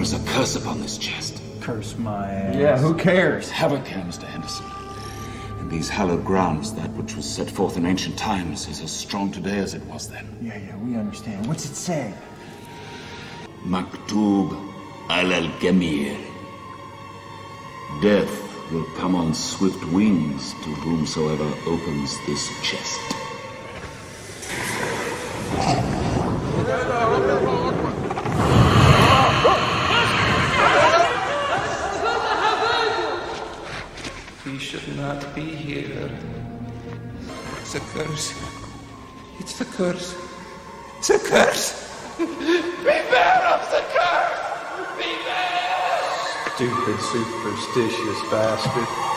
There is a curse upon this chest. Curse my ass. Yeah, who cares? Have a care, Mr. Henderson. In these hallowed grounds, that which was set forth in ancient times is as strong today as it was then. Yeah, yeah, we understand. What's it say? Maktub al-Gemir. Death will come on swift wings to whomsoever opens this chest. We should not be here. It's a curse. It's a curse. It's a curse. Beware of the curse! Beware! Stupid, superstitious bastard.